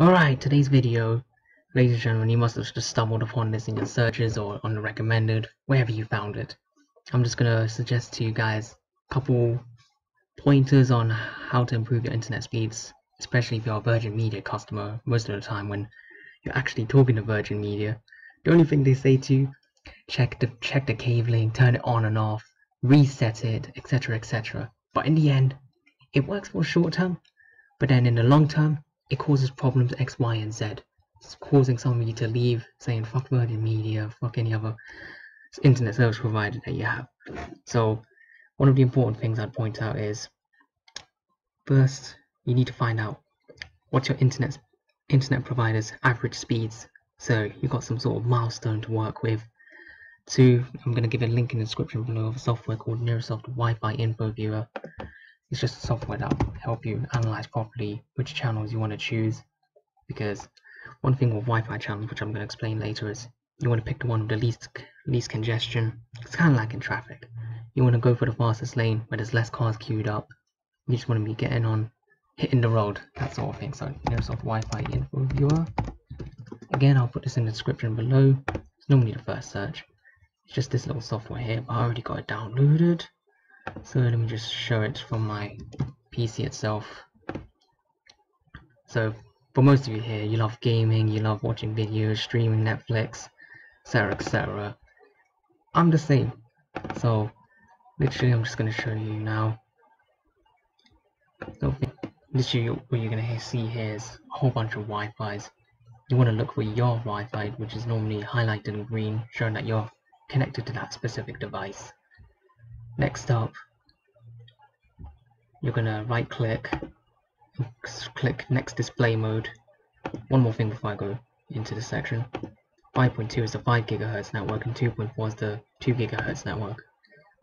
Alright, today's video, ladies and gentlemen, you must have just stumbled upon this in your searches or on the recommended, wherever you found it. I'm just gonna suggest to you guys a couple pointers on how to improve your internet speeds, especially if you're a Virgin Media customer most of the time when you're actually talking to Virgin Media. The only thing they say to you, check the check the cabling, turn it on and off, reset it, etc etc. But in the end, it works for short term, but then in the long term, it causes problems X, Y, and Z. It's causing some of you to leave, saying fuck Virgin Media, fuck any other internet service provider that you have. So, one of the important things I'd point out is first, you need to find out what your internet internet provider's average speeds. So you've got some sort of milestone to work with. Two, I'm going to give a link in the description below of a software called NirSoft Wi-Fi Info Viewer. It's just software that will help you analyze properly which channels you want to choose. Because one thing with Wi-Fi channels, which I'm going to explain later, is you want to pick the one with the least least congestion. It's kind of like in traffic. You want to go for the fastest lane where there's less cars queued up. You just want to be getting on, hitting the road, that sort of thing. So NirSoft Wi-Fi Info Viewer. Again, I'll put this in the description below. It's normally the first search. It's just this little software here, but I already got it downloaded. So let me just show it from my PC itself. So for most of you here, you love gaming, you love watching videos, streaming Netflix, etc etc. I'm the same. So literally I'm just going to show you now. So literally what you're going to see here is a whole bunch of Wi-Fi's. You want to look for your Wi-Fi, which is normally highlighted in green, showing that you're connected to that specific device. Next up, you're gonna right click, click next display mode. One more thing before I go into the section. 5.2 is the 5 gigahertz network and 2.4 is the 2 gigahertz network.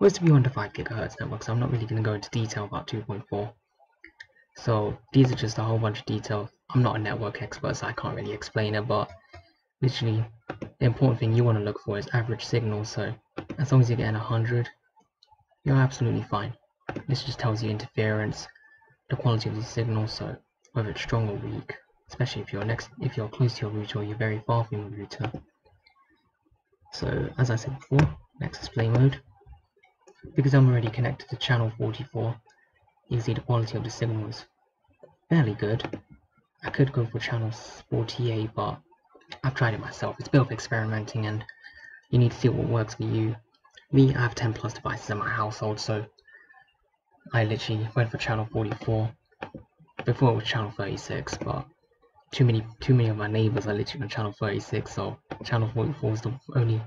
Most of you on the 5 gigahertz network, so I'm not really to go into detail about 2.4. So these are just a whole bunch of details. I'm not a network expert, so I can't really explain it, but literally the important thing you want to look for is average signal. So as long as you're getting 100, you're absolutely fine. This just tells you interference, the quality of the signal, so whether it's strong or weak, especially if you're next if you're close to your router or you're very far from your router. So as I said before, next display mode. Because I'm already connected to channel 44, you see the quality of the signal is fairly good. I could go for channel 48, but I've tried it myself. It's bit of experimenting and you need to see what works for you me, I have 10 plus devices in my household, so I literally went for channel 44. Before it was channel 36, but too many too many of my neighbors are literally on channel 36, so channel 44 is the only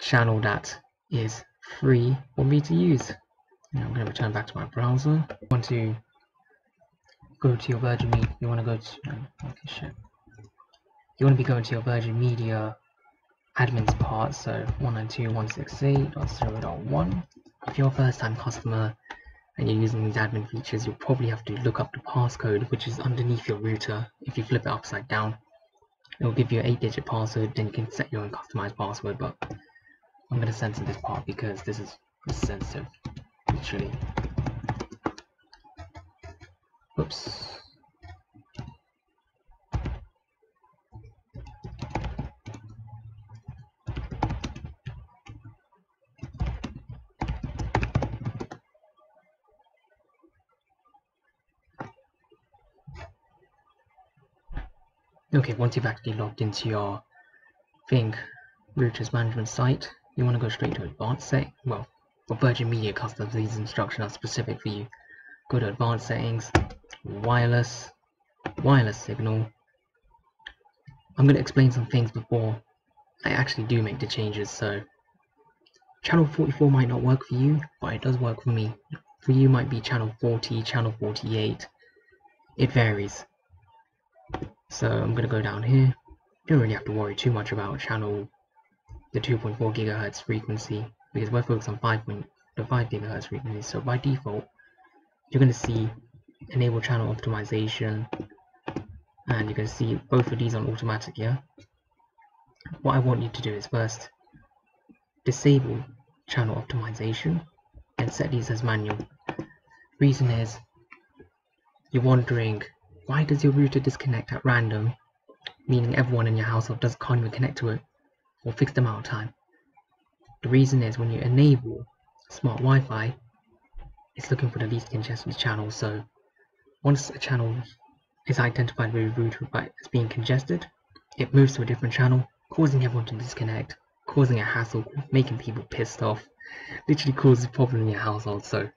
channel that is free for me to use. Now I'm going to return back to my browser. You want to go to your Virgin Media, you want to go to, okay, shit. You want to be going to your Virgin Media admin's part, so 192.168.0.1. If you're a first time customer and you're using these admin features, you'll probably have to look up the passcode, which is underneath your router. If you flip it upside down, it will give you an 8 digit password, then you can set your own customized password, but I'm going to censor this part because this is sensitive, literally. Oops. Okay, once you've actually logged into your thing, routers management site, you want to go straight to advanced setting. Well, for Virgin Media customers, these instructions are specific for you. Go to advanced settings, wireless, wireless signal. I'm going to explain some things before I actually do make the changes. So, channel 44 might not work for you, but it does work for me. For you might be channel 40, channel 48. It varies. So I'm going to go down here. You don't really have to worry too much about channel the 2.4 gigahertz frequency because we're focused on 5. the 5 gigahertz frequency. So by default, you're going to see enable channel optimization and you can see both of these on automatic here. What I want you to do is first disable channel optimization and set these as manual. Reason is you're wondering why does your router disconnect at random, meaning everyone in your household does can't even connect to it for a fixed amount of time? The reason is when you enable smart Wi-Fi, it's looking for the least congested channel. So once a channel is identified by the router as being congested, it moves to a different channel, causing everyone to disconnect, causing a hassle, making people pissed off, literally causes a problem in your household. So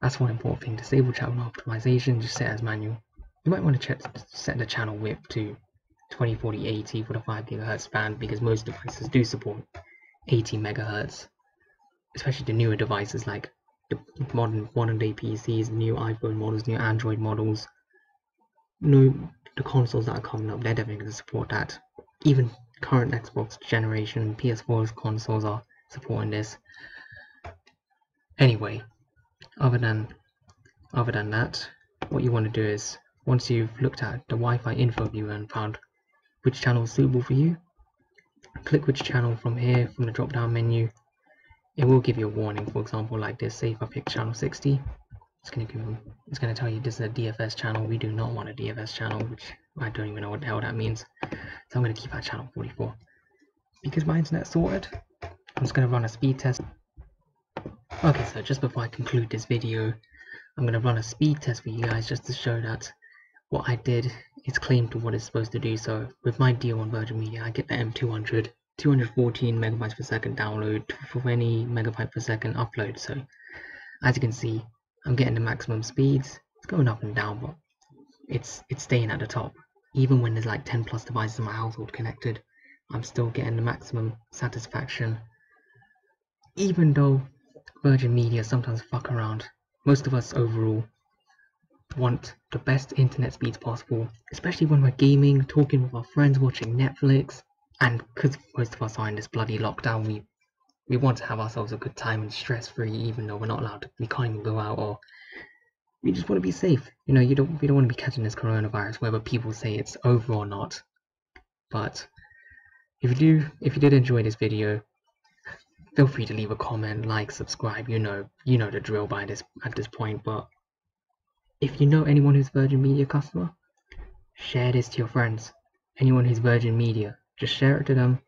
that's one important thing. Disable channel optimization, just set as manual. You might want to check, set the channel width to 204080 for the 5 GHz band because most devices do support 80 MHz, especially the newer devices like the modern modern day PCs, new iPhone models, new Android models, new the consoles that are coming up, they're definitely going to support that. Even current Xbox generation, PS4 consoles are supporting this. Anyway, other than other than that, what you want to do is once you've looked at the Wi-Fi info viewer and found which channel is suitable for you, click which channel from here from the drop down menu. It will give you a warning, for example, like this. Say if I pick channel 60, it's going to give it's going to tell you this is a DFS channel. We do not want a DFS channel, which I don't even know what the hell that means. So I'm going to keep at channel 44. Because my internet's sorted, I'm just going to run a speed test. Okay, so just before I conclude this video, I'm going to run a speed test for you guys just to show that what I did is claimed to what it's supposed to do. So with my deal on Virgin Media, I get the M200, 214 megabytes per second download for any megabyte per second upload. So as you can see, I'm getting the maximum speeds. It's going up and down, but it's it's staying at the top. Even when there's like 10 plus devices in my household connected, I'm still getting the maximum satisfaction. Even though Virgin Media sometimes fuck around, most of us overall want the best internet speeds possible, especially when we're gaming, talking with our friends, watching Netflix, and because most of us are in this bloody lockdown, we we want to have ourselves a good time and stress free even though we're not allowed to we can't even go out or we just want to be safe. You know you don't we don't want to be catching this coronavirus whether people say it's over or not. But if you do if you did enjoy this video feel free to leave a comment like subscribe you know you know the drill by this at this point but if you know anyone who's virgin media customer share this to your friends anyone who's virgin media just share it to them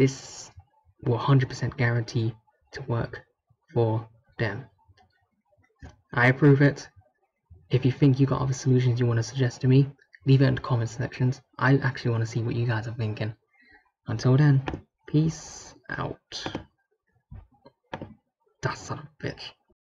this will 100% guarantee to work for them. I approve it. If you think you got other solutions you want to suggest to me, leave it in the comment sections. I actually want to see what you guys are thinking. Until then, peace out. That son of a bitch.